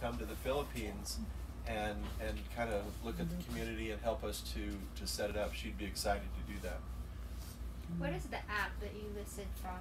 come to the Philippines and and kind of look at the mm-hmm. community and help us to to set it up. She'd be excited to do that. What is the app that you listed from?